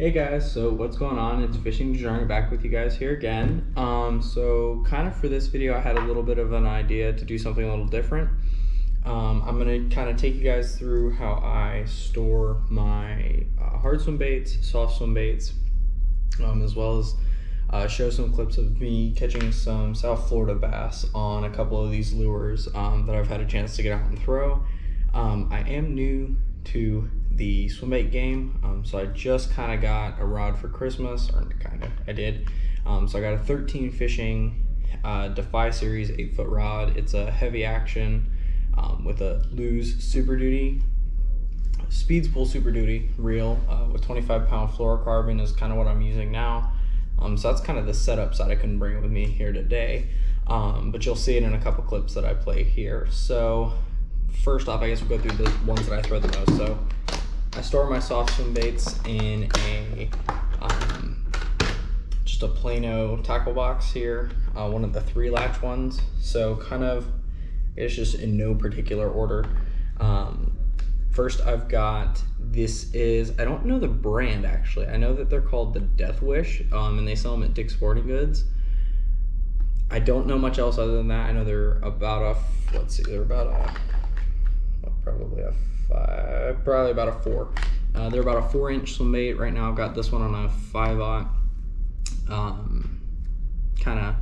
Hey guys, so what's going on? It's Fishing DeJarnett back with you guys here again. Um, so kind of for this video, I had a little bit of an idea to do something a little different. Um, I'm gonna kind of take you guys through how I store my uh, hard swim baits, soft swim baits, um, as well as uh, show some clips of me catching some South Florida bass on a couple of these lures um, that I've had a chance to get out and throw. Um, I am new to the swim bait game. Um, so I just kind of got a rod for Christmas, or kind of, I did. Um, so I got a 13 fishing uh, Defy Series 8 foot rod. It's a heavy action um, with a Lew's Super Duty, Speedspool Super Duty reel uh, with 25 pound fluorocarbon is kind of what I'm using now. Um, so that's kind of the setup side. I couldn't bring it with me here today. Um, but you'll see it in a couple clips that I play here. So first off, I guess we'll go through the ones that I throw the most. So I store my soft swim baits in a um, just a Plano tackle box here, uh, one of the three latch ones. So kind of, it's just in no particular order. Um, first, I've got this is I don't know the brand actually. I know that they're called the Death Wish, um, and they sell them at Dick's Sporting Goods. I don't know much else other than that. I know they're about a let's see, they're about a probably a five, probably about a four. Uh, they're about a four inch swim bait. Right now I've got this one on a five aught um, kind of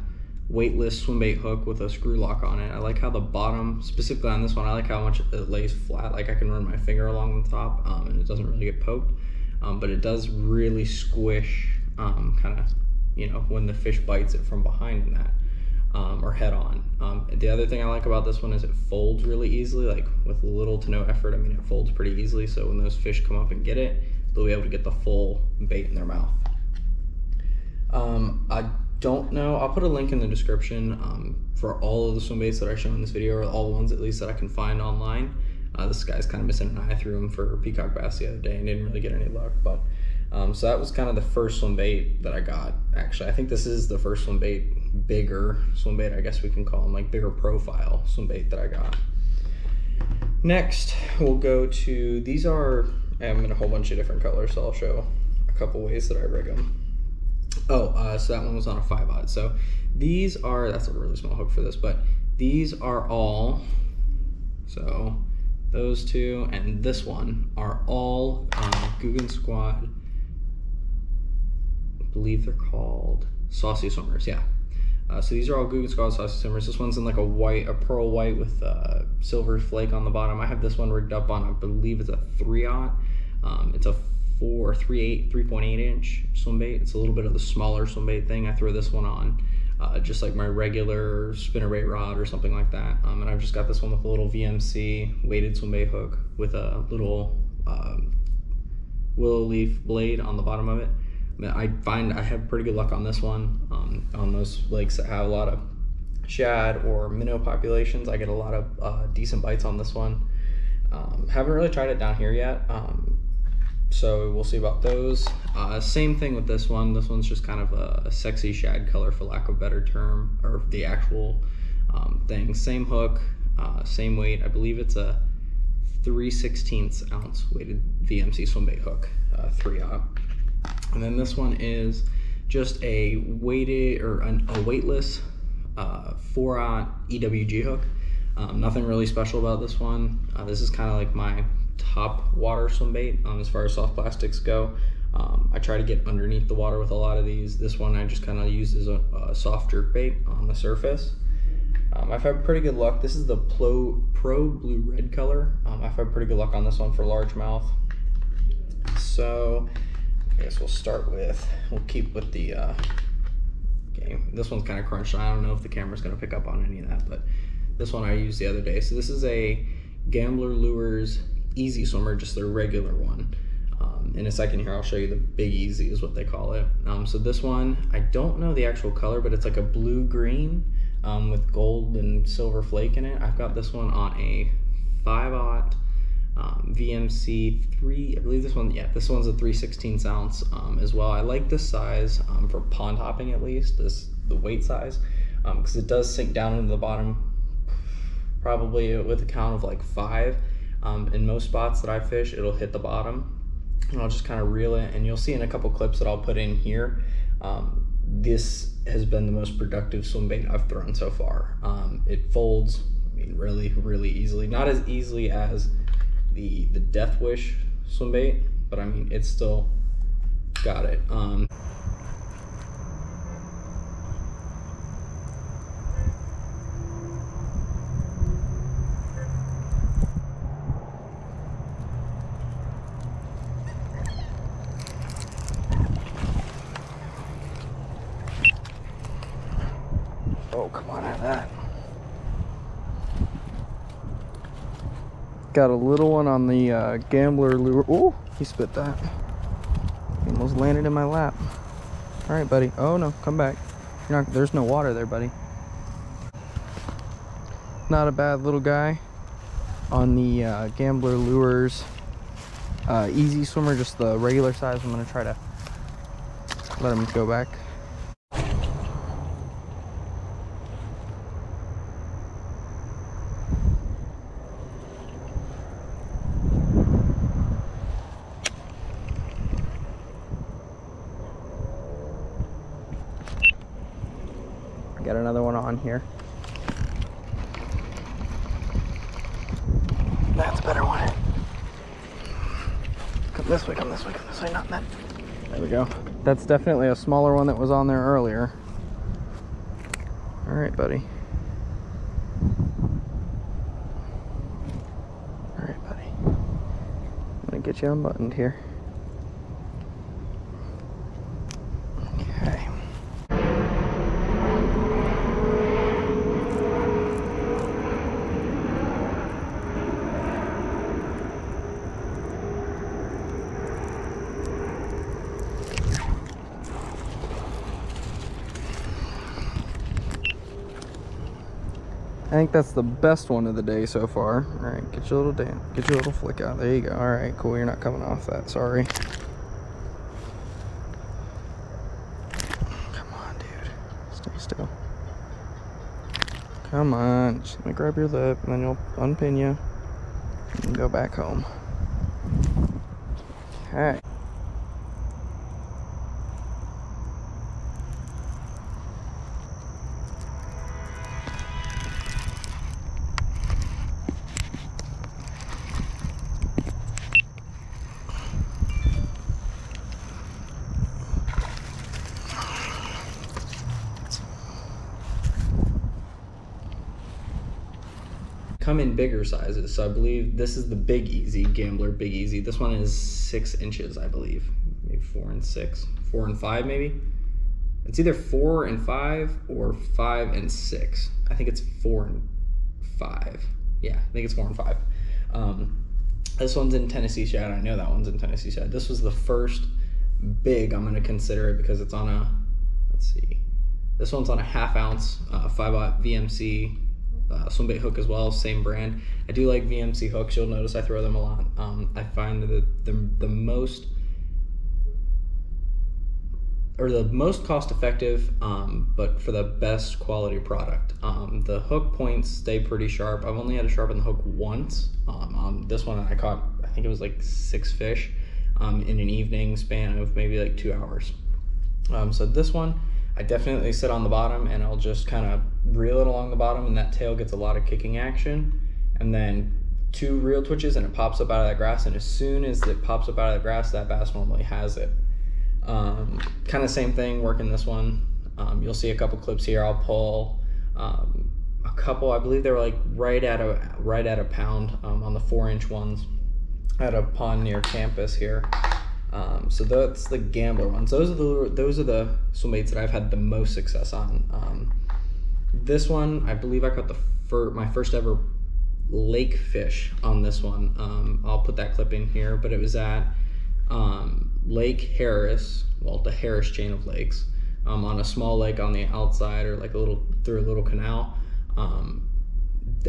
weightless swim bait hook with a screw lock on it. I like how the bottom, specifically on this one, I like how much it lays flat. Like I can run my finger along the top um, and it doesn't really get poked. Um, but it does really squish um, kind of, you know, when the fish bites it from behind in that um, or head on. Um, the other thing I like about this one is it folds really easily, like with little to no effort. I mean, it folds pretty easily, so when those fish come up and get it, they'll be able to get the full bait in their mouth. Um, I don't know, I'll put a link in the description um, for all of the swim baits that I show in this video, or all the ones at least that I can find online. Uh, this guy's kind of missing an eye. through him for peacock bass the other day and didn't really get any luck, but um, so that was kind of the first swim bait that I got. Actually, I think this is the first swim bait, bigger swim bait, I guess we can call them, like bigger profile swim bait that I got. Next, we'll go to, these are, I'm in a whole bunch of different colors, so I'll show a couple ways that I rig them. Oh, uh, so that one was on a 5 aught. So these are, that's a really small hook for this, but these are all, so those two and this one are all uh, Googan Squad believe they're called saucy swimmers. Yeah. Uh, so these are all Googan Squad swimmers. This one's in like a white, a pearl white with uh, silver flake on the bottom. I have this one rigged up on, I believe it's a three aught. Um, it's a four, three eight, 3.8 inch swim bait. It's a little bit of the smaller swim bait thing. I throw this one on. Uh, just like my regular spinner spinnerbait rod or something like that. Um, and I've just got this one with a little VMC weighted swim bait hook with a little um, willow leaf blade on the bottom of it. I find I have pretty good luck on this one. Um, on those lakes that have a lot of shad or minnow populations, I get a lot of uh, decent bites on this one. Um, haven't really tried it down here yet, um, so we'll see about those. Uh, same thing with this one. This one's just kind of a, a, sexy shad color, for lack of a better term, or the actual um, thing. Same hook, uh, same weight. I believe it's a 3 16 ounce weighted VMC swimbait hook, uh, 3 aught. And then this one is just a weighted or an, a weightless uh, 4 aught EWG hook. Um, nothing really special about this one. Uh, this is kind of like my top water swim bait um, as far as soft plastics go. Um, I try to get underneath the water with a lot of these. This one I just kind of used as a, a, soft jerk bait on the surface. Um, I've had pretty good luck. This is the Pro, Pro Blue Red color. Um, I've had pretty good luck on this one for largemouth. So I guess we'll start with, we'll keep with the uh, game. This one's kind of crunched. I don't know if the camera's going to pick up on any of that, but this one I used the other day. So this is a Gambler Lures EZ Swimmer, just their regular one. Um, in a second here, I'll show you the Big EZ is what they call it. Um, so this one, I don't know the actual color, but it's like a blue-green um, with gold and silver flake in it. I've got this one on a 5-aught um, VMC 3, I believe this one, yeah, this one's a 3 16 ounce um, as well. I like this size um, for pond hopping at least, this the weight size, because um, it does sink down into the bottom probably with a count of like five. Um, in most spots that I fish, it'll hit the bottom. and I'll just kind of reel it and you'll see in a couple clips that I'll put in here. Um, this has been the most productive swim bait I've thrown so far. It folds, I mean, really, really easily. Not as easily as the the Death Wish swim bait, but I mean, it's still got it. Um, Got a little one on the uh, gambler lure. Oh, he spit that. He almost landed in my lap. All right, buddy. Oh no, come back. Not. There's no water there, buddy. Not a bad little guy on the uh, gambler lures. Uh, easy swimmer, just the regular size. I'm gonna try to let him go back. Got another one on here. That's a better one. Come this way, come this way, come this way, not that. There we go. That's definitely a smaller one that was on there earlier. All right, buddy. All right, buddy. I'm gonna get you unbuttoned here. Think that's the best one of the day so far. All right, get your little damn, get your little flick out. There you go. All right, cool. You're not coming off that. Sorry. Come on, dude. Stay still. Come on. Just let me grab your lip, and then you'll unpin you and go back home. Okay in bigger sizes. So I believe this is the Big EZ Gambler Big EZ. This one is six inches, I believe, maybe four and six, four and five, maybe. It's either four and five or five and six. I think it's four and five. Yeah, I think it's four and five. Um, this one's in Tennessee Shad. I know that one's in Tennessee Shad. This was the first big I'm gonna consider it because it's on a. Let's see. This one's on a half ounce uh, five aught VMC uh, swimbait hook as well, same brand. I do like VMC hooks. You'll notice I throw them a lot. Um, I find that the, the most or the most cost effective, um, but for the best quality product. Um, the hook points stay pretty sharp. I've only had to sharpen the hook once. Um, on this one, I caught I think it was like six fish um, in an evening span of maybe like two hours. Um, so this one, I definitely sit on the bottom and I'll just kind of reel it along the bottom, and that tail gets a lot of kicking action, and then two reel twitches and it pops up out of that grass. And as soon as it pops up out of the grass, that bass normally has it. Um, kind of same thing working this one. Um, you'll see a couple clips here. I'll pull um, a couple. I believe they were like right at a right at a pound um, on the four inch ones at a pond near campus here. Um, so that's the gambler ones. Those are the those are the swimbaits that I've had the most success on. Um, this one, I believe I caught the fir- my first ever lake fish on this one. Um, I'll put that clip in here, but it was at um, Lake Harris, well, the Harris chain of lakes, um, on a small lake on the outside or like a little through a little canal. Um,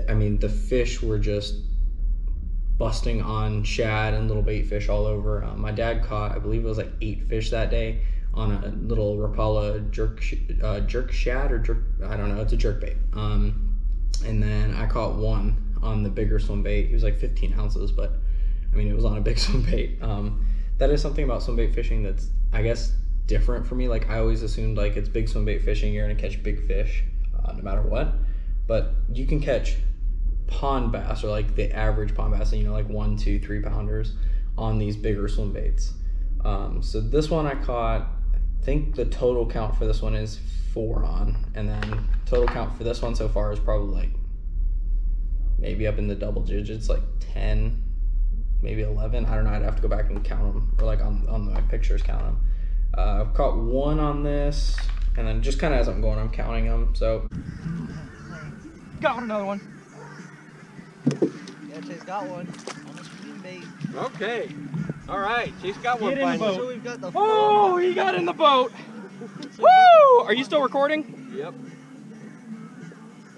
I mean, the fish were just busting on shad and little bait fish all over. Um, my dad caught, I believe it was like eight fish that day on a little Rapala jerk uh, jerk shad or jerk, I don't know, it's a jerk bait. Um, and then I caught one on the bigger swim bait. He was like 15 ounces, but I mean, it was on a big swim bait. Um, that is something about swim bait fishing that's I guess different for me. Like I always assumed like it's big swim bait fishing, you're gonna catch big fish, uh, no matter what. But you can catch pond bass or like the average pond bass, you know, like one, two, three pounders on these bigger swim baits. Um, so this one I caught. I think the total count for this one is four on, and then total count for this one so far is probably like maybe up in the double digits, like ten, maybe eleven. I don't know. I'd have to go back and count them, or like on on my pictures count them. Uh, I've caught one on this, and then just kind of as I'm going, I'm counting them. So got another one. Yeah, Chase got one. On the bait. Okay. All right. Chase got one. Get in the boat. So we've got the Oh, he got in the boat. so Woo! Are you still recording? Yep.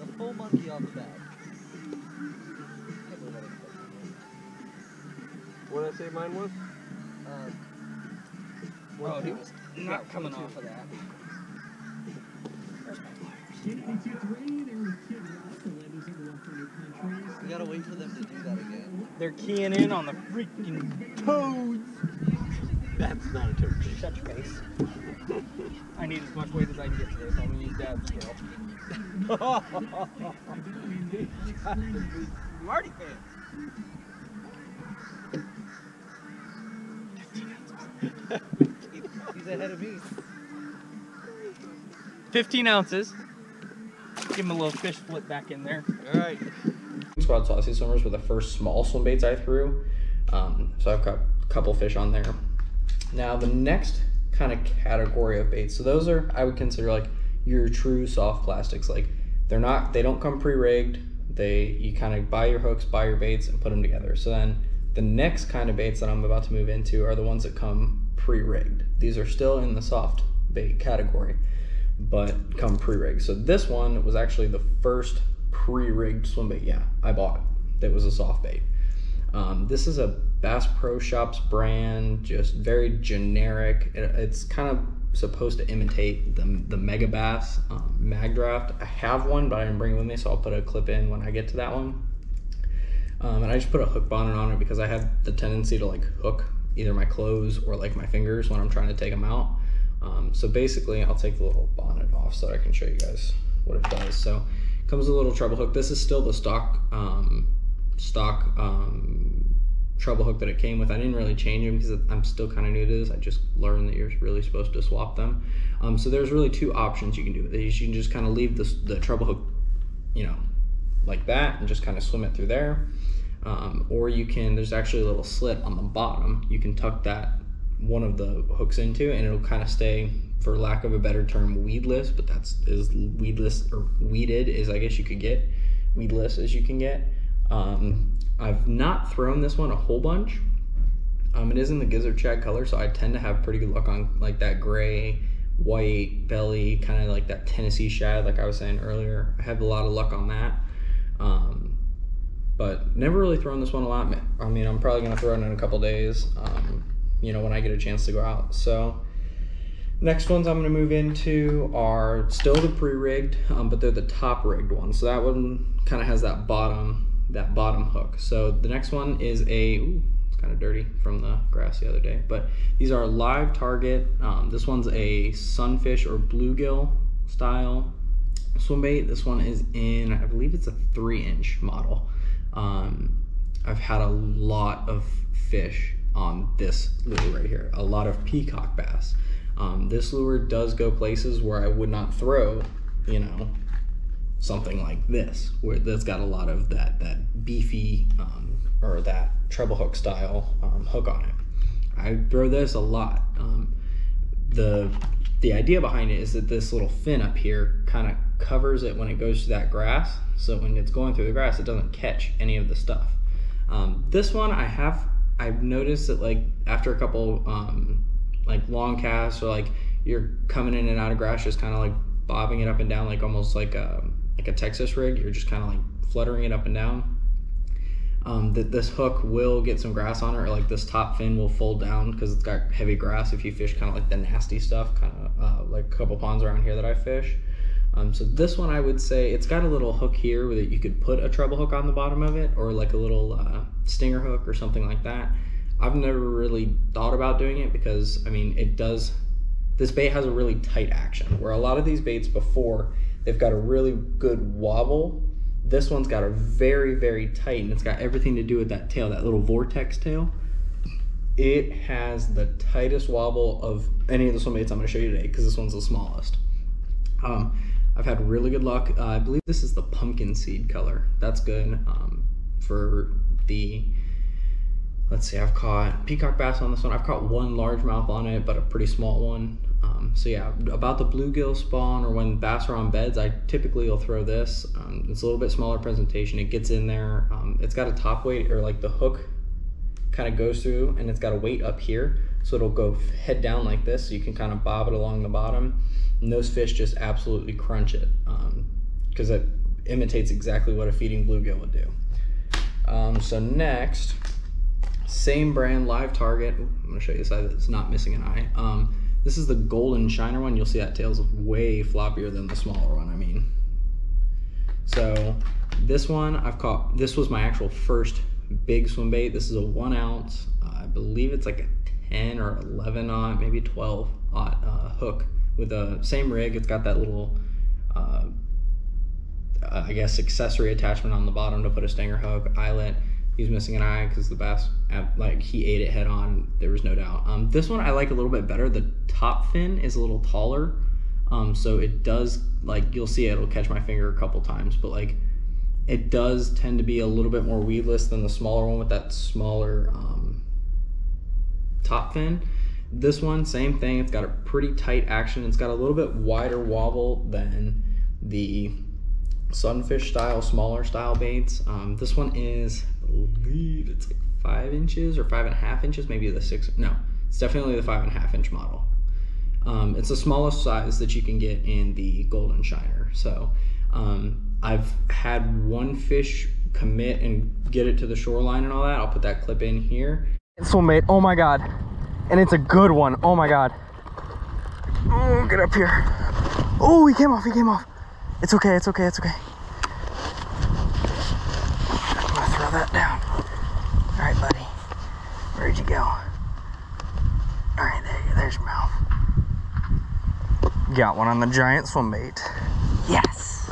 the full monkey on the back. Can't believe I didn't put What did I say mine was? it in. Oh, he oh, was not coming off of that. We gotta wait for them to do that again. They're keying in on the freaking toads. That's not a toad. Shut your face. I need as much weight as I can get to this. I'm gonna use dad's scale. Marty fan. He's ahead of me. 15 ounces. Give him a little fish flip back in there. All right. Squad saucy swimmers were the first small swim baits I threw. Um, so I've got a couple fish on there. Now the next kind of category of baits. So those are I would consider like your true soft plastics. Like they're not they don't come pre-rigged. They you kind of buy your hooks, buy your baits, and put them together. So then the next kind of baits that I'm about to move into are the ones that come pre-rigged. These are still in the soft bait category, but come pre-rigged. So this one was actually the first pre-rigged swim bait. Yeah, I bought it. That was a soft bait. Um, this is a Bass Pro Shops brand, just very generic. It- it's kind of supposed to imitate the, the Mega Bass um, Mag Draft. I have one, but I didn't bring it with me, so I'll put a clip in when I get to that one. Um, and I just put a hook bonnet on it because I have the tendency to like hook either my clothes or like my fingers when I'm trying to take them out. Um, so basically, I'll take the little bonnet off so I can show you guys what it does. So it comes with a little treble hook. This is still the stock um, stock um, treble hook that it came with. I didn't really change them because I'm still kind of new to this. I just learned that you're really supposed to swap them. Um, so there's really two options you can do. You can just kind of leave this, the treble hook, you know, like that and just kind of swim it through there. Um, or you can, there's actually a little slit on the bottom. You can tuck that one of the hooks into and it'll kind of stay, for lack of a better term, weedless, but that's as weedless or weeded as I guess you could get, weedless as you can get. Um, I've not thrown this one a whole bunch. Um, it is in the gizzard shad color, so I tend to have pretty good luck on like that gray, white belly, kind of like that Tennessee shad, like I was saying earlier. I have a lot of luck on that. Um, but never really thrown this one a lot. I mean, I'm probably gonna throw it in a couple days. Um, you know, when I get a chance to go out. So next ones I'm gonna move into are still the pre-rigged, um, but they're the top rigged ones. So that one kind of has that bottom that bottom hook. So the next one is a ooh, it's kind of dirty from the grass the other day, but these are live target. Um, this one's a sunfish or bluegill style swim bait. This one is in I believe it's a three inch model. Um, I've had a lot of fish on this lure right here, a lot of peacock bass. Um, this lure does go places where I would not throw, you know, something like this, where that's got a lot of that that beefy um, or that treble hook style um, hook on it. I throw this a lot. Um, the the idea behind it is that this little fin up here kind of covers it when it goes to that grass. So when it's going through the grass, it doesn't catch any of the stuff. Um, this one I have I've noticed that like after a couple um, like long casts or like you're coming in and out of grass, just kind of like bobbing it up and down, like almost like a like a Texas rig. You're just kind of like fluttering it up and down. Um, that this hook will get some grass on it, or like this top fin will fold down because it's got heavy grass. If you fish kind of like the nasty stuff, kind of uh, like a couple ponds around here that I fish. Um, so this one I would say it's got a little hook here that you could put a treble hook on the bottom of it, or like a little uh, stinger hook or something like that. I've never really thought about doing it because I mean it does. This bait has a really tight action where a lot of these baits before they've got a really good wobble. This one's got a very very tight and it's got everything to do with that tail, that little vortex tail. It has the tightest wobble of any of the swim baits I'm going to show you today because this one's the smallest. Um, I've had really good luck. Uh, I believe this is the pumpkin seed color. That's good um, for the. Let's see, I've caught peacock bass on this one. I've caught one largemouth on it, but a pretty small one. Um, so yeah, about the bluegill spawn or when bass are on beds, I typically will throw this. Um, it's a little bit smaller presentation. It gets in there. Um, it's got a top weight or like the hook kind of goes through and it's got a weight up here. So it'll go head down like this. So you can kind of bob it along the bottom. And those fish just absolutely crunch it because it imitates exactly what a feeding bluegill would do. Um, so next, same brand, live target. I'm gonna show you the side that's not missing an eye. Um, this is the golden shiner one. You'll see that tail's way floppier than the smaller one, I mean. So this one I've caught, this was my actual first big swim bait. This is a one ounce, uh, I believe it's like a 10 or 11 on, maybe 12 aught uh, hook with the same rig. It's got that little, uh, I guess, accessory attachment on the bottom to put a stinger hook, eyelet. He's missing an eye because the bass, like he ate it head on. There was no doubt. Um, this one I like a little bit better. The top fin is a little taller, um, so it does like you'll see it, it'll catch my finger a couple times, but like it does tend to be a little bit more weedless than the smaller one with that smaller um, top fin. This one, same thing. It's got a pretty tight action. It's got a little bit wider wobble than the sunfish style, smaller style baits. Um, this one is, believe it's like five inches or five and a half inches, maybe the six. No, it's definitely the five and a half inch model. Um, it's the smallest size that you can get in the golden shiner. So um, I've had one fish commit and get it to the shoreline and all that. I'll put that clip in here. Swim bait. Oh my god. And it's a good one. Oh my god. Oh, get up here. Oh, he came off. He came off. It's okay. It's okay. It's okay. I'm gonna throw that down. All right, buddy. Where'd you go? All right, there you. Go, there's your mouth. Got one on the giant swim bait. Yes.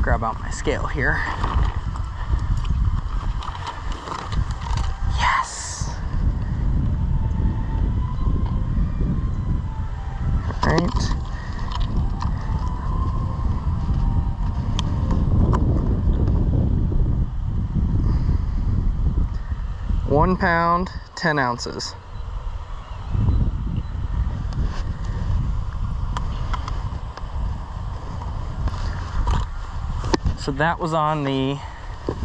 Grab out my scale here. Yes. Right. One pound, 10 ounces. So that was on the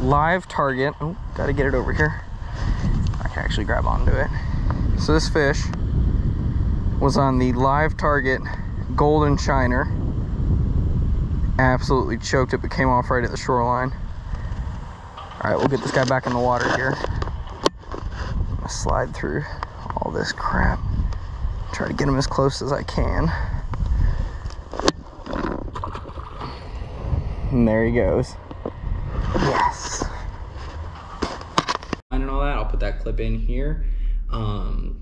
live target. Oh, gotta get it over here. I can actually grab onto it. So this fish was on the live target golden shiner. Absolutely choked it, but came off right at the shoreline. All right, we'll get this guy back in the water here. Slide through all this crap. Try to get him as close as I can. And there he goes. Yes. and all that. I'll put that clip in here. Um,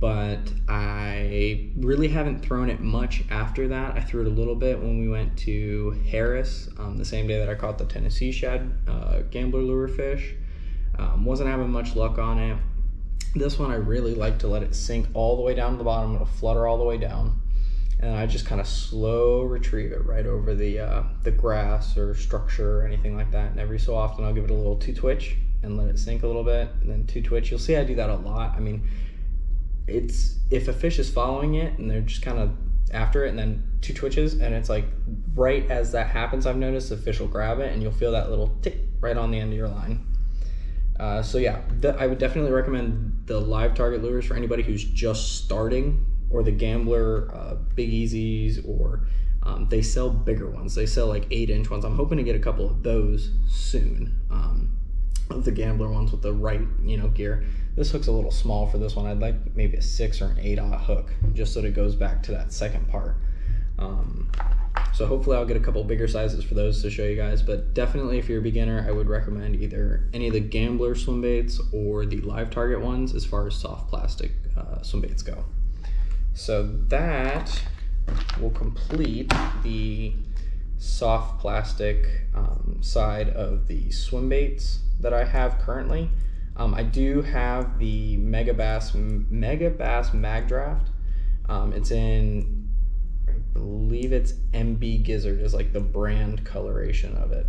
but I really haven't thrown it much after that. I threw it a little bit when we went to Harris um, the same day that I caught the Tennessee shad uh, gambler lure fish. Um, wasn't having much luck on it. This one I really like to let it sink all the way down to the bottom. It'll flutter all the way down. And I just kind of slow retrieve it right over the uh, the grass or structure or anything like that. And every so often I'll give it a little two twitch and let it sink a little bit, and then two twitch. You'll see I do that a lot. I mean, it's if a fish is following it and they're just kind of after it, and then two twitches, and it's like right as that happens, I've noticed the fish will grab it, and you'll feel that little tick right on the end of your line. Uh, so yeah, I would definitely recommend the live target lures for anybody who's just starting, or the gambler uh, big easies, or um, they sell bigger ones. They sell like eight inch ones. I'm hoping to get a couple of those soon. Um, of the gambler ones with the right you know gear. This hook's a little small for this one. I'd like maybe a six or an eight hook, just so that it goes back to that second part. Um, so hopefully I'll get a couple bigger sizes for those to show you guys. But definitely if you're a beginner, I would recommend either any of the Gambler swim baits or the live target ones as far as soft plastic uh, swim baits go. So that will complete the soft plastic um, side of the swim baits that I have currently. Um, I do have the Mega Bass Mega Bass Mag Draft. Um, it's in, believe it's MB Gizzard is like the brand coloration of it.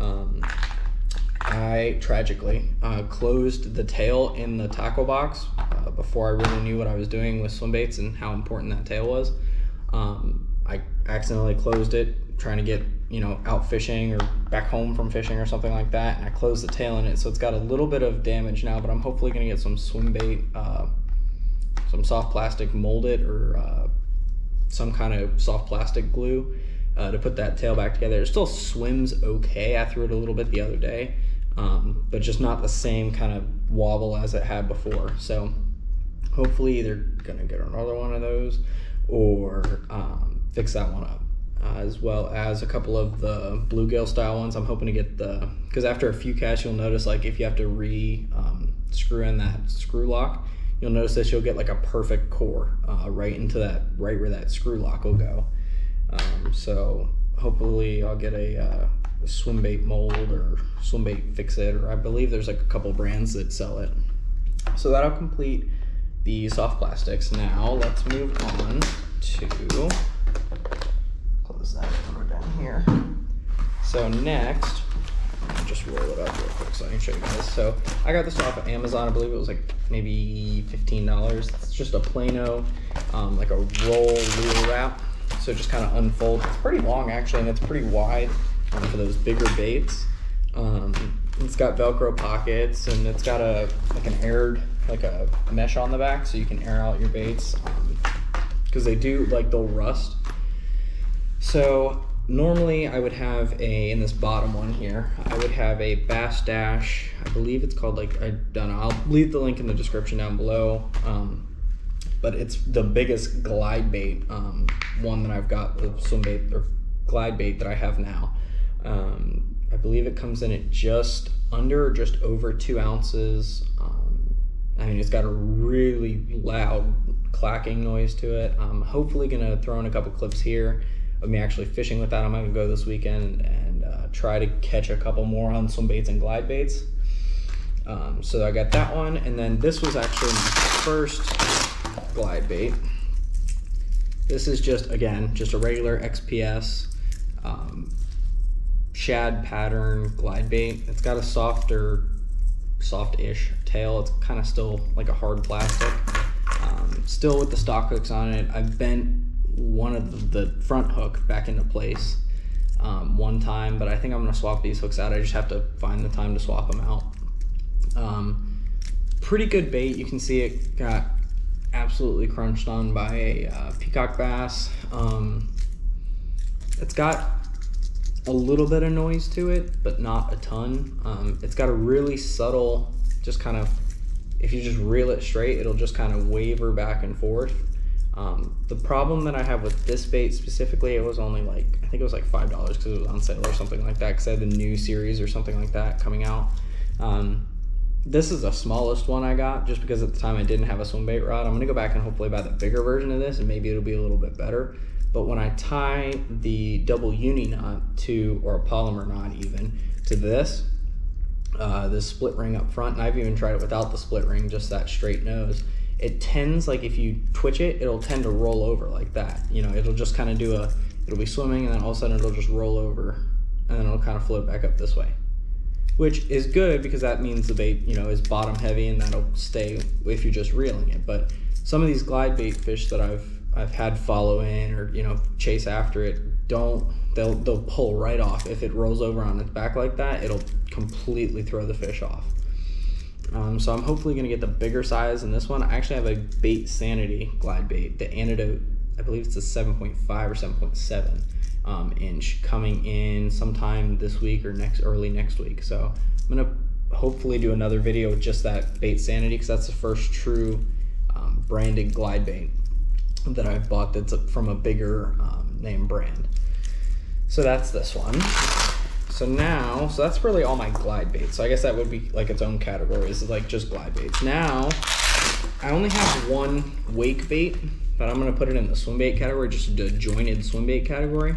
Um, I tragically uh, closed the tail in the tackle box uh, before I really knew what I was doing with swim baits and how important that tail was. Um, I accidentally closed it trying to get you know out fishing or back home from fishing or something like that, and I closed the tail in it, so it's got a little bit of damage now. But I'm hopefully gonna get some swim bait, uh, some soft plastic molded or uh, some kind of soft plastic glue uh, to put that tail back together. It still swims okay. I threw it a little bit the other day, um, but just not the same kind of wobble as it had before. So hopefully they're gonna get another one of those or um, fix that one up. Uh, as well as a couple of the bluegill style ones. I'm hoping to get the because after a few casts, you'll notice like if you have to re um, screw in that screw lock, you'll notice that you'll get like a perfect core uh, right into that right where that screw lock will go. Um, so hopefully I'll get a, uh, a swim bait mold or swim bait fix it or I believe there's like a couple brands that sell it. So that'll complete the soft plastics. Now let's move on to close that it down here. So next, just roll it up real quick so I can show you guys. So I got this off of Amazon. I believe it was like maybe $15. It's just a Plano, um, like a roll lure wrap. So just kind of unfolds. It's pretty long actually, and it's pretty wide um, for those bigger baits. Um, it's got Velcro pockets, and it's got a like an aired like a mesh on the back, so you can air out your baits. Because they do like they'll rust. So normally I would have a in this bottom one here. I would have a Bass Dash. I believe it's called like I don't know. I'll leave the link in the description down below. Um, but it's the biggest glide bait um, one that I've got the swim bait or glide bait that I have now. Um, I believe it comes in at just under or just over two ounces. Um, I mean, it's got a really loud clacking noise to it. I'm hopefully gonna throw in a couple clips here of me actually fishing with that. I'm gonna go this weekend and uh, try to catch a couple more on swim baits and glide baits. Um, so I got that one, and then this was actually my first glide bait. This is just, again, just a regular XPS um, shad pattern glide bait. It's got a softer, soft-ish tail. It's kind of still like a hard plastic. Um, still with the stock hooks on it. I've bent one of the, the front hook back into place um, one time, but I think I'm gonna swap these hooks out. I just have to find the time to swap them out. Um, pretty good bait. You can see it got absolutely crunched on by a uh, peacock bass. Um, it's got a little bit of noise to it, but not a ton. Um, it's got a really subtle, just kind of, if you just reel it straight, it'll just kind of waver back and forth. Um, the problem that I have with this bait specifically, it was only like, I think it was like $5 because it was on sale or something like that because I had the new series or something like that coming out. Um, this is the smallest one I got just because at the time I didn't have a swim bait rod. I'm gonna go back and hopefully buy the bigger version of this and maybe it'll be a little bit better. But when I tie the double uni knot to, or a Palomar knot even, to this, uh, this split ring up front, and I've even tried it without the split ring, just that straight nose, it tends, like if you twitch it, it'll tend to roll over like that. You know, it'll just kind of do a, it'll be swimming and then all of a sudden it'll just roll over and then it'll kind of float back up this way which is good because that means the bait, you know, is bottom heavy and that'll stay if you're just reeling it. But some of these glide bait fish that I've I've had follow in or you know chase after it don't they'll they'll pull right off if it rolls over on its back like that. It'll completely throw the fish off. Um, so I'm hopefully gonna get the bigger size in this one. I actually have a Bait Sanity glide bait, the antidote. I believe it's a 7.5 or 7.7 um, inch coming in sometime this week or next early next week. So I'm gonna hopefully do another video with just that bait sanity because that's the first true um, branded glide bait. that I've bought that's from a bigger um, name brand. So that's this one. So now, so that's really all my glide baits. So I guess that would be like its own category, is like just glide baits. Now, I only have one wake bait, but I'm gonna put it in the swim bait category, just a jointed swim bait category.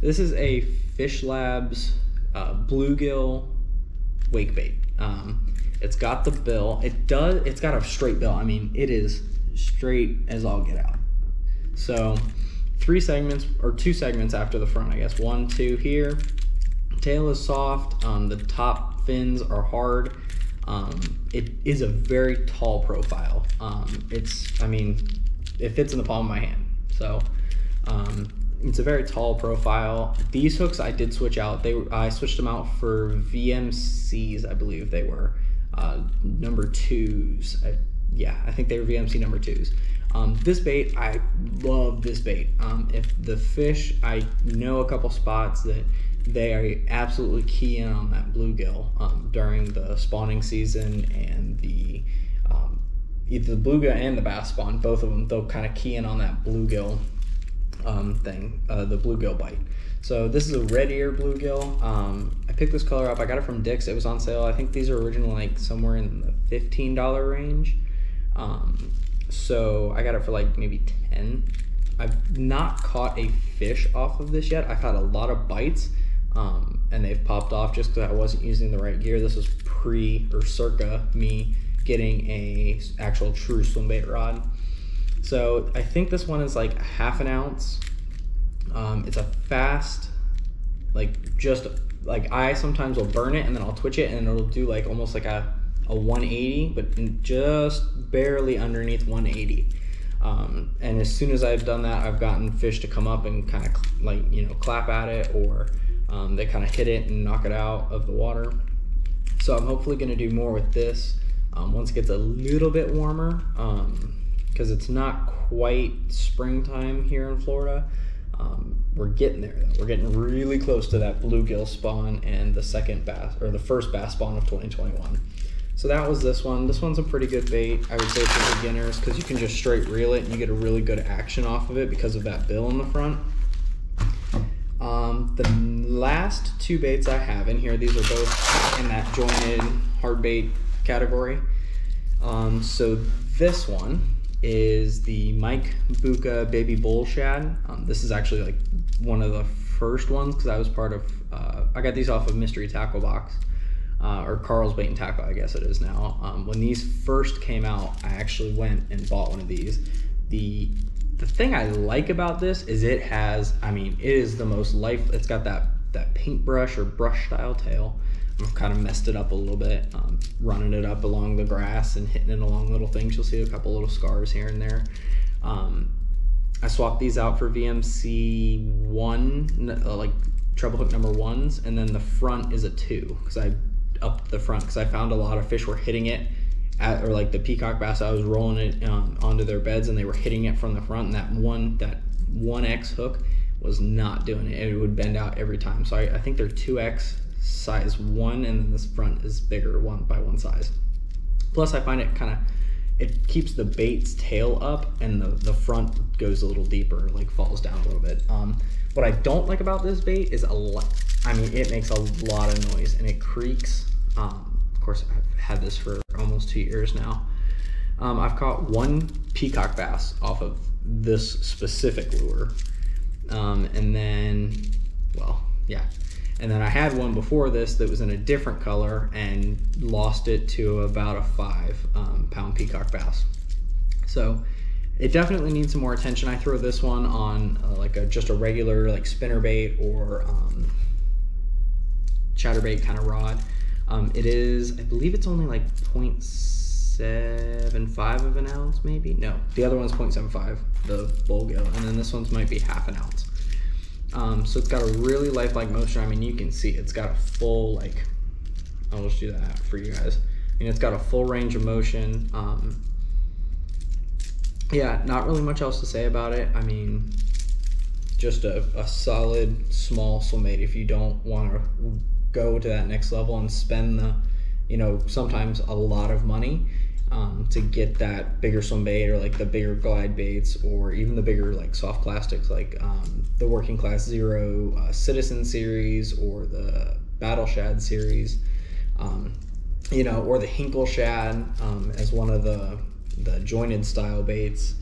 This is a Fish Labs uh, bluegill wake bait. Um, it's got the bill. It does. It's got a straight bill. I mean, it is straight as all get out. So, three segments or two segments after the front, I guess. One, two here. Tail is soft. Um, the top fins are hard. Um, it is a very tall profile. Um, it's, I mean, it fits in the palm of my hand. So, um, it's a very tall profile. These hooks I did switch out. They I switched them out for VMCs, I believe they were uh, number twos. I, yeah, I think they were VMC number twos. Um, this bait, I love this bait. Um, if the fish, I know a couple spots that they are absolutely key in on that bluegill um, during the spawning season and the um, either the bluegill and the bass spawn, both of them, they'll kind of key in on that bluegill um, thing, uh, the bluegill bite. So this is a red ear bluegill. Um, I picked this color up. I got it from Dick's. It was on sale. I think these are originally like somewhere in the fifteen dollar range. Um, so I got it for like maybe ten. I've not caught a fish off of this yet. I've had a lot of bites, um, and they've popped off just because I wasn't using the right gear. This was pre or circa me getting a actual true swim bait rod. So I think this one is like half an ounce. Um, it's a fast, like just like I sometimes will burn it and then I'll twitch it and it'll do like almost like a, a 180, but just barely underneath 180. Um, and as soon as I've done that, I've gotten fish to come up and kind of like, you know, clap at it or um, they kind of hit it and knock it out of the water. So I'm hopefully going to do more with this um, once it gets a little bit warmer because um, it's not quite springtime here in Florida. Um, we're getting there though. We're getting really close to that bluegill spawn and the second bass or the first bass spawn of 2021. So that was this one. This one's a pretty good bait. I would say for beginners because you can just straight reel it and you get a really good action off of it because of that bill in the front. Um, the last two baits I have in here, these are both in that jointed hard bait category. Um, so this one is the Mike Bucca Baby Bull Shad. Um, this is actually like one of the first ones because I was part of, uh, I got these off of Mystery Tackle Box. Uh, or Karl's Bait and Tackle, I guess it is now. Um, when these first came out, I actually went and bought one of these. The the thing I like about this is it has, I mean, it is the most life. It's got that that paintbrush or brush style tail. I've kind of messed it up a little bit, um, running it up along the grass and hitting it along little things. You'll see a couple little scars here and there. Um, I swapped these out for VMC one, uh, like treble hook number ones, and then the front is a two because I up the front because I found a lot of fish were hitting it at, or like the peacock bass, I was rolling it um, onto their beds and they were hitting it from the front. And that one, that one X hook was not doing it. It would bend out every time. So I, I think they're two X size one, and then this front is bigger one by one size. Plus, I find it kind of it keeps the bait's tail up, and the the front goes a little deeper, like falls down a little bit. Um, what I don't like about this bait is a lot. I mean, it makes a lot of noise and it creaks. Um, course, I've had this for almost two years now. Um, I've caught one peacock bass off of this specific lure. Um, and then, well, yeah. And then I had one before this that was in a different color and lost it to about a five um, pound peacock bass. So it definitely needs some more attention. I throw this one on uh, like a just a regular like spinner bait or um, chatterbait kind of rod. Um, it is, I believe it's only like 0.75 of an ounce, maybe. No, the other one's 0.75, the bullgill, and then this one's might be half an ounce. Um, so it's got a really lifelike motion. I mean, you can see it's got a full like. I'll just do that for you guys. I mean, it's got a full range of motion. Um, yeah, not really much else to say about it. I mean, just a, a solid small soulmate if you don't want to go to that next level and spend the, you know, sometimes a lot of money. um, to get that bigger swim bait or like the bigger glide baits or even the bigger like soft plastics like um, the Working Class Zero uh, Citizen series or the Battle Shad series, um, you know, or the Hinkle Shad um, as one of the the jointed style baits.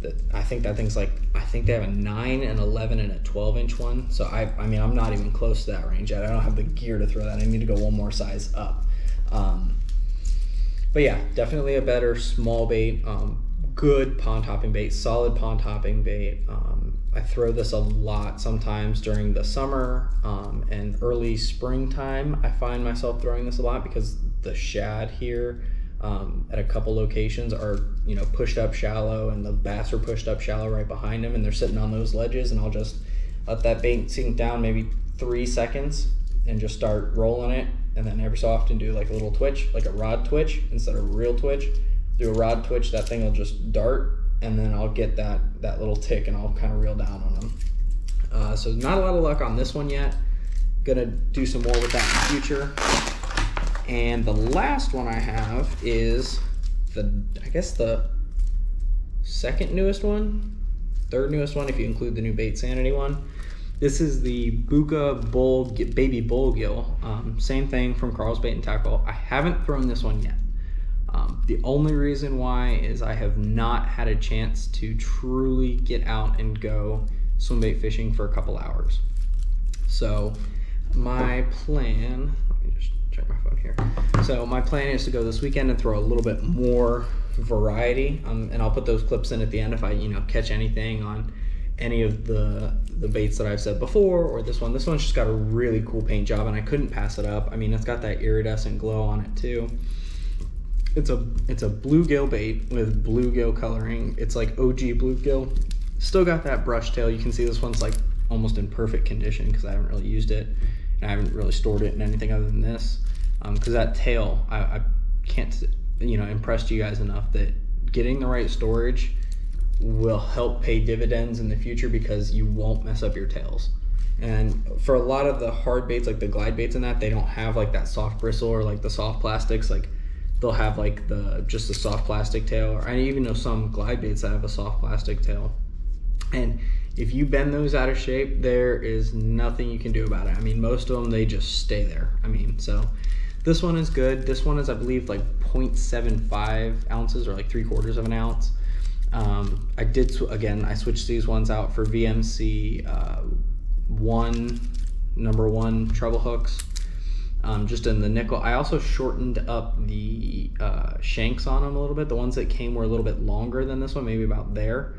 That I think that thing's like I think they have a nine, and eleven, and a twelve inch one. So I I mean I'm not even close to that range yet. I don't have the gear to throw that. I need to go one more size up. Um, but yeah, definitely a better small bait. Um, good pond hopping bait, solid pond hopping bait. Um, I throw this a lot sometimes during the summer um, and early springtime. I find myself throwing this a lot because the shad here um, at a couple locations are you know pushed up shallow and the bass are pushed up shallow right behind them and they're sitting on those ledges and I'll just let that bait sink down maybe three seconds and just start rolling it. And then every so often do like a little twitch like a rod twitch instead of a real twitch. Do a rod twitch that thing will just dart and then I'll get that that little tick and I'll kind of reel down on them uh, so not a lot of luck on this one yet. Gonna do some more with that in the future and the last one I have is the, I guess the second newest one, third newest one if you include the new Bait Sanity one. This is the Bucca Bull Baby Bull Gill. Um, same thing from Karl's Bait and Tackle. I haven't thrown this one yet. Um, the only reason why is I have not had a chance to truly get out and go swim bait fishing for a couple hours. So my plan, let me just check my phone here. So my plan is to go this weekend and throw a little bit more variety, um, and I'll put those clips in at the end if I, you know, catch anything on any of the the baits that I've said before or this one. This one's just got a really cool paint job, and I couldn't pass it up. I mean, it's got that iridescent glow on it too. It's a it's a bluegill bait with bluegill coloring. It's like OG bluegill. Still got that brush tail. You can see this one's like almost in perfect condition because I haven't really used it and I haven't really stored it in anything other than this. Because um, that tail, I, I can't, you know, impress you guys enough that getting the right storage will help pay dividends in the future because you won't mess up your tails. And for a lot of the hard baits, like the glide baits and that, they don't have like that soft bristle or like the soft plastics. Like they'll have like the just the soft plastic tail. Or I even know some glide baits that have a soft plastic tail. And if you bend those out of shape, there is nothing you can do about it. I mean, most of them, they just stay there. I mean, so this one is good. This one is, I believe, like 0.75 ounces or like three quarters of an ounce. Um, I did, again, I switched these ones out for VMC uh, one, number one treble hooks. Um, just in the nickel. I also shortened up the uh, shanks on them a little bit. The ones that came were a little bit longer than this one, maybe about there.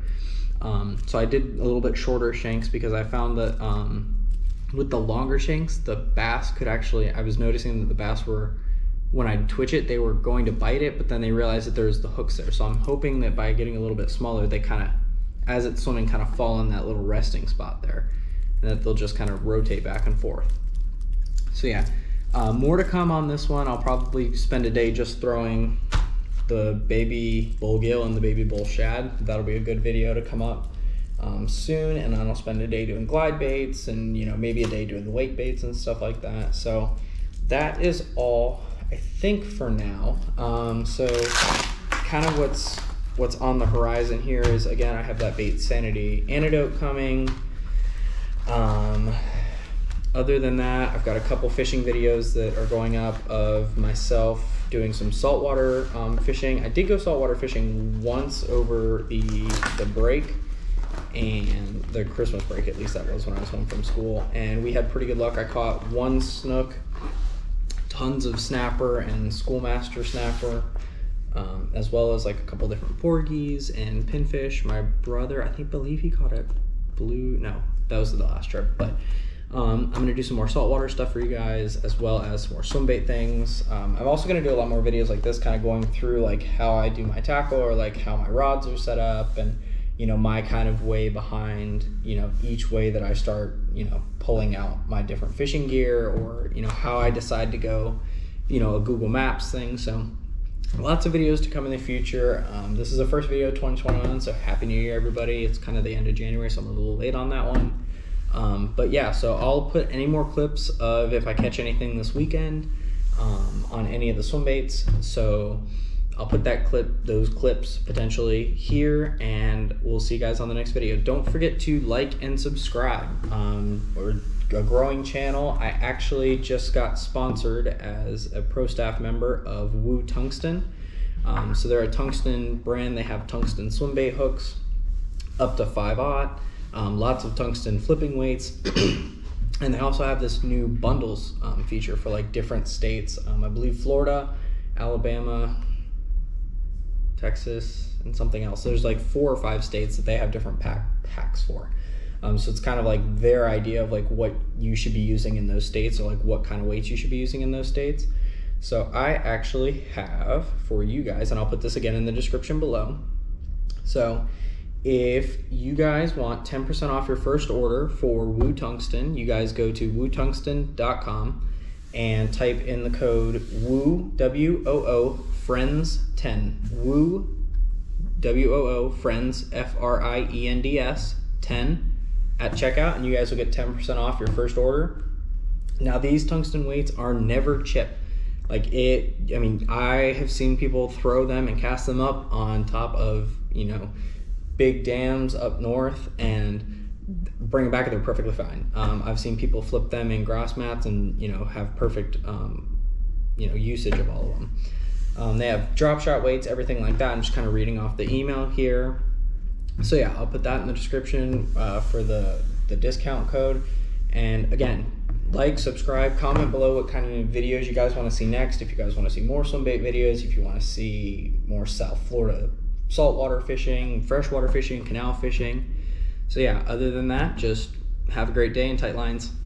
Um, so I did a little bit shorter shanks because I found that um, with the longer shanks, the bass could actually, I was noticing that the bass were, when I'd twitch it, they were going to bite it, but then they realized that there's the hooks there. So I'm hoping that by getting a little bit smaller, they kind of, as it's swimming, kind of fall in that little resting spot there. And that they'll just kind of rotate back and forth. So yeah, uh, more to come on this one. I'll probably spend a day just throwing the baby bullgill and the baby bull shad. That'll be a good video to come up um, soon. And then I'll spend a day doing glide baits and, you know, maybe a day doing the wake baits and stuff like that. So that is all I think for now. Um, so kind of what's what's on the horizon here is again I have that bait sanity antidote coming. Um, other than that, I've got a couple fishing videos that are going up of myself doing some saltwater um, fishing. I did go saltwater fishing once over the the break and the Christmas break, at least that was when I was home from school, and we had pretty good luck. I caught one snook, tons of snapper and schoolmaster snapper. Um, as well as like a couple different porgies and pinfish. My brother, I think, believe he caught a blue. No, that was the last trip, but um, I'm gonna do some more saltwater stuff for you guys, as well as more swim bait things. Um, I'm also gonna do a lot more videos like this, kind of going through like how I do my tackle or like how my rods are set up, and you know my kind of way behind you know each way that I start you know pulling out my different fishing gear, or you know how I decide to go, you know a Google Maps thing. So lots of videos to come in the future. Um, this is the first video of 2021, so happy New Year, everybody! It's kind of the end of January, so I'm a little late on that one. Um, but yeah, so I'll put any more clips of if I catch anything this weekend um, on any of the swim baits. So I'll put that clip, those clips potentially here, and we'll see you guys on the next video. Don't forget to like and subscribe. Um, we're a growing channel. I actually just got sponsored as a pro staff member of Woo Tungsten. Um, so they're a tungsten brand. They have tungsten swim bait hooks up to 5 aught, um, lots of tungsten flipping weights. and they also have this new bundles um, feature for like different states. Um, I believe Florida, Alabama, Texas, and something else. So There's like four or five states that they have different pack packs for. Um, so it's kind of like their idea of like what you should be using in those states or like what kind of weights you should be using in those states. So I actually have for you guys, and I'll put this again in the description below. So if you guys want 10% off your first order for Woo Tungsten, you guys go to wootungsten.com and type in the code WOO W O O Friends 10. WOO W O O Friends F R I E N D S 10 at checkout, and you guys will get 10% off your first order. Now, these tungsten weights are never chipped. Like it, I mean, I have seen people throw them and cast them up on top of, you know, big dams up north and bring them back and they're perfectly fine. Um, I've seen people flip them in grass mats and, you know, have perfect, um, you know, usage of all of them. Um, they have drop shot weights, everything like that. I'm just kind of reading off the email here. So yeah, I'll put that in the description uh, for the, the discount code. And again, like, subscribe, comment below what kind of videos you guys want to see next. If you guys want to see more swim bait videos, if you want to see more South Florida saltwater fishing, freshwater fishing, canal fishing. So yeah, other than that, just have a great day and tight lines.